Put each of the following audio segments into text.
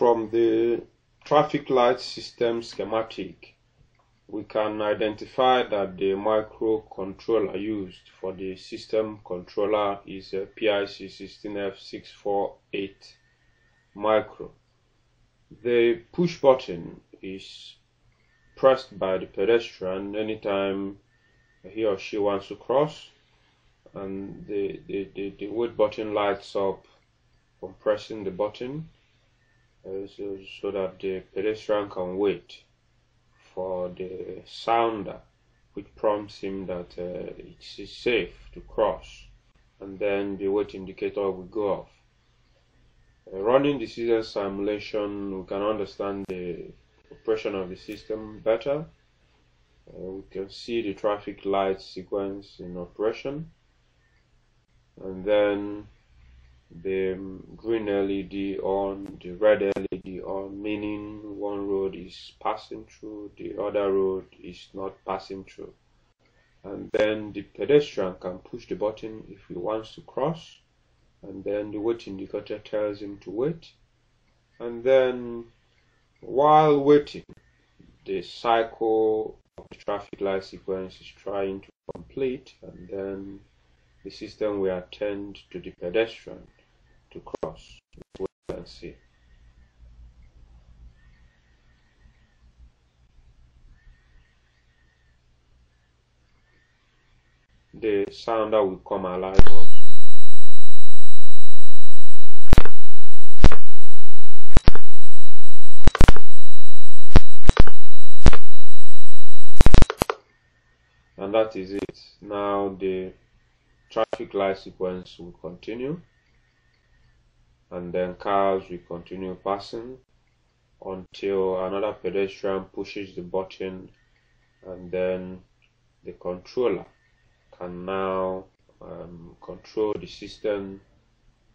from the traffic light system schematic, we can identify that the microcontroller used for the system controller is a PIC 16F648 micro. The push button is pressed by the pedestrian anytime he or she wants to cross and the, the, the, the button lights up from pressing the button uh, so, that the pedestrian can wait for the sounder which prompts him that uh, it is safe to cross and then the wait indicator will go off. Uh, running the system simulation we can understand the operation of the system better. Uh, we can see the traffic light sequence in operation and then the um, green LED on, the red LED on, meaning one road is passing through, the other road is not passing through. And then the pedestrian can push the button if he wants to cross, and then the wait indicator tells him to wait. And then while waiting, the cycle of the traffic light sequence is trying to complete, and then the system will attend to the pedestrian to cross. Wait and see. The sounder will come alive. And that is it. Now the traffic light sequence will continue and then cars will continue passing until another pedestrian pushes the button and then the controller can now um, control the system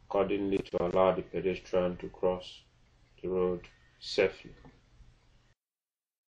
accordingly to allow the pedestrian to cross the road safely.